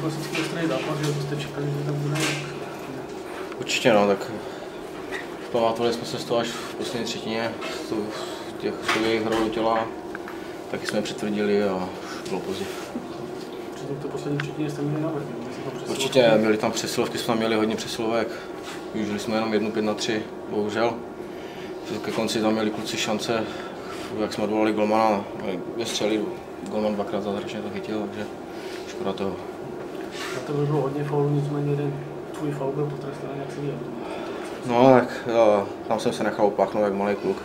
Klasický ostrý zápas, že jste čekali, že tam bude jak... Určitě no, tak pamatovali jsme se z toho až v poslední třetině, z těch svojich hrou těla, taky jsme přetvrdili a už bylo pozdě. Přitom to poslední třetině jste měli návrh, Určitě, měli tam přesilovky, jsme tam měli hodně přesilovek. Využili jsme jenom jednu pět na tři, bohužel. Ke konci tam měli kluci šance, jak jsme odvolali Golmana, no, vystřelili Golman dvakrát zázračně to chytil, takže škoda toho. Na tebe bylo hodně faulů, nicméně jeden tvůj faul byl potrestaný, jak se viděl. No tak jo, tam jsem se nechal opáchnout jak malý kluk.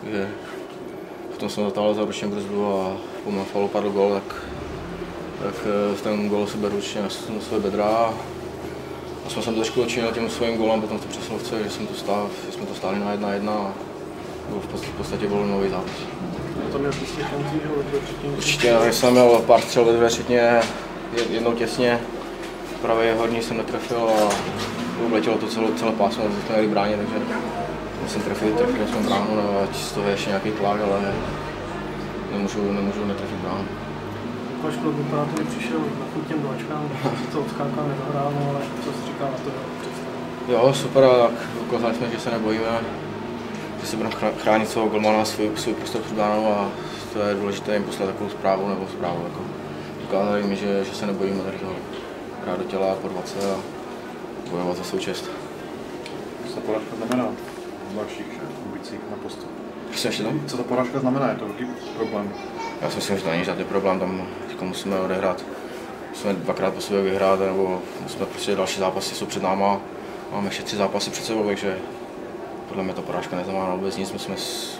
Takže potom jsem zatáhl za ruční brzdu a po mém faulu padl gol, tak, tak eh, ten gol si beru určitě na, na své bedra. A jsme jsem trošku očinil tím svým golem potom v té přesilovce, že, jsem to stál, že jsme to stáli na jedna jedna a v podstatě, byl nový zápas. To měl že předtím. Určitě, já jsem měl pár střel ve dvě jednou těsně, pravý horní jsem netrefil a uletělo to celé, celé pásmo, jsme to měli bránit, takže jsem trefil, trefil jsem bránu, no, ať z toho je ještě nějaký tlak, ale nemůžu, nemůžu netrefit bránu. Lukáš Klub to přišel na chuť těm dvačkám, to odskákal, nedohrál, no, ale co jsi říkal na to, jo, super, tak ukázali jsme, že se nebojíme, že si budeme chrá- chránit svého golmana, svůj, svůj prostor před bránou a to je důležité jim poslat takovou zprávu nebo zprávu. Jako. Ukázali mi, že, že se nebojíme tady toho hrát do těla, porvat se a bojovat za součest. Co ta porážka znamená v dalších ambicích na postup? Ještě tam? Co ta porážka znamená? Je to velký problém. Já si myslím, že to není žádný problém, tam musíme odehrát. Musíme dvakrát po sobě vyhrát, nebo musíme prostě další zápasy jsou před náma. Máme ještě tři zápasy před sebou, takže podle mě to porážka neznamená vůbec nic. Musíme s...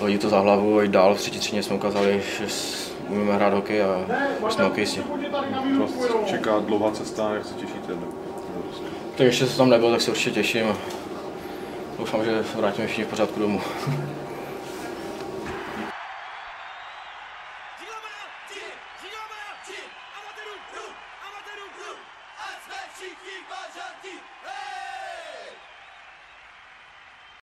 hodit to za hlavu a jít dál. V třetí třině jsme ukázali, že s- umíme hrát hokej a jsme hokejisti. Vás čeká dlouhá cesta, jak se těšíte? Tak ještě se tam nebyl, tak se určitě těším. a Doufám, že vrátíme všichni v pořádku domů. Jsme všichni!